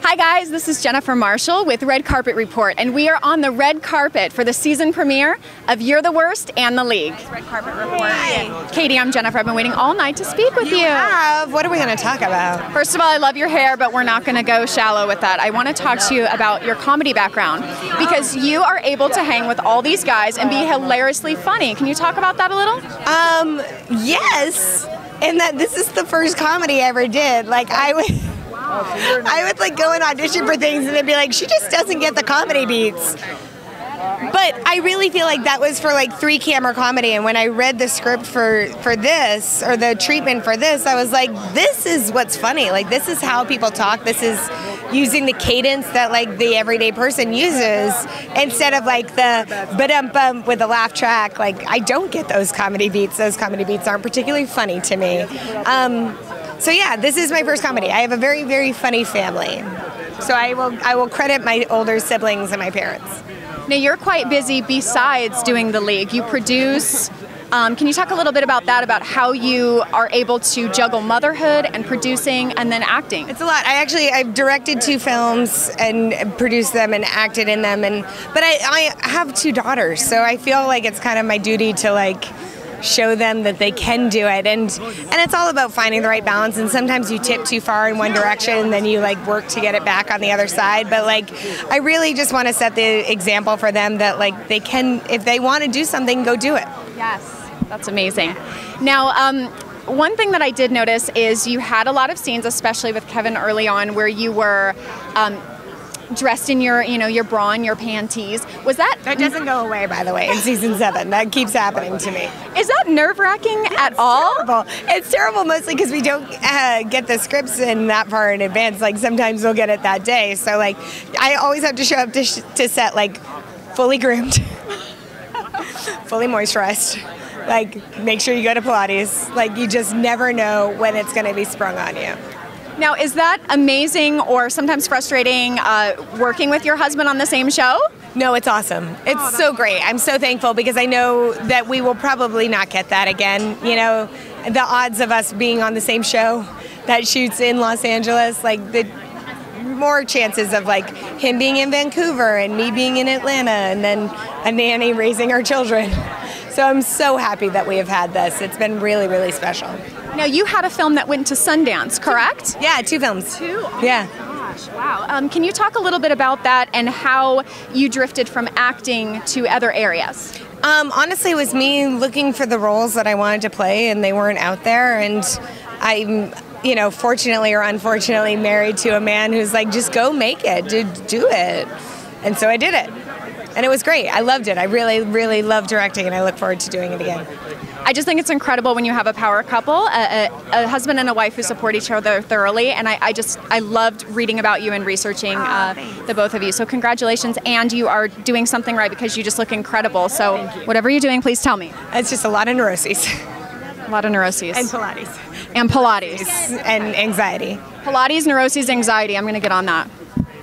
Hi, guys, this is Jennifer Marshall with Red Carpet Report, and we are on the red carpet for the season premiere of You're the Worst and The League. Red Carpet Report. Hi. Katie, I'm Jennifer. I've been waiting all night to speak with you. Have. What are we going to talk about? First of all, I love your hair, but we're not going to go shallow with that. I want to talk to you about your comedy background because you are able to hang with all these guys and be hilariously funny. Can you talk about that a little? Um, yes. And that this is the first comedy I ever did. Like I would I would like go and audition for things and they'd be like, she just doesn't get the comedy beats. But I really feel like that was for like three camera comedy and when I read the script for for this or the treatment for this, I was like, this is what's funny. Like this is how people talk. This is using the cadence that like the everyday person uses instead of like the ba bum with the laugh track. Like I don't get those comedy beats. Those comedy beats aren't particularly funny to me. Um, so yeah, this is my first comedy. I have a very very funny family. So I will I will credit my older siblings and my parents. Now, you're quite busy besides doing the league. You produce. Um, can you talk a little bit about that, about how you are able to juggle motherhood and producing and then acting? It's a lot. I actually I've directed two films and produced them and acted in them, and but I, I have two daughters, so I feel like it's kind of my duty to like show them that they can do it. And and it's all about finding the right balance. And sometimes you tip too far in one direction and then you like work to get it back on the other side. But like I really just want to set the example for them that like they can if they want to do something go do it. Yes, that's amazing. Now, um, one thing that I did notice is you had a lot of scenes, especially with Kevin early on, where you were um, dressed in your, you know, your bra and your panties. Was that that doesn't go away by the way in season 7 that keeps happening to me is that nerve wracking at all? terrible. It's terrible mostly because we don't uh, get the scripts in that far in advance. Like sometimes we'll get it that day. So like I always have to show up to, sh- to set like fully groomed, fully moisturized. Like make sure you go to Pilates. Like you just never know when it's going to be sprung on you. Now, is that amazing or sometimes frustrating uh, working with your husband on the same show? No, it's awesome. It's so great. I'm so thankful because I know that we will probably not get that again. You know, the odds of us being on the same show that shoots in Los Angeles, like the more chances of like him being in Vancouver and me being in Atlanta and then a nanny raising our children. So I'm so happy that we have had this. It's been really, really special. Now, you had a film that went to Sundance, correct? Yeah, two films. Two? Oh Yeah. Gosh, wow. Um, can you talk a little bit about that and how you drifted from acting to other areas? Um, honestly, it was me looking for the roles that I wanted to play, and they weren't out there. And I'm, you know, fortunately or unfortunately, married to a man who's like, just go make it, do, do it. And so I did it. And it was great. I loved it. I really, really love directing, and I look forward to doing it again. I just think it's incredible when you have a power couple, a, a, a husband and a wife who support each other thoroughly. And I, I just, I loved reading about you and researching uh, the both of you. So congratulations, and you are doing something right because you just look incredible. So whatever you're doing, please tell me. It's just a lot of neuroses A lot of neuroses and Pilates and Pilates, and anxiety. Pilates, neuroses, anxiety. I'm going to get on that.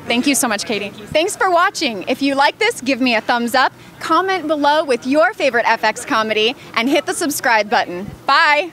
Thank you so much, Katie. Thanks for watching. If you like this, give me a thumbs up, comment below with your favorite FX comedy, and hit the subscribe button. Bye.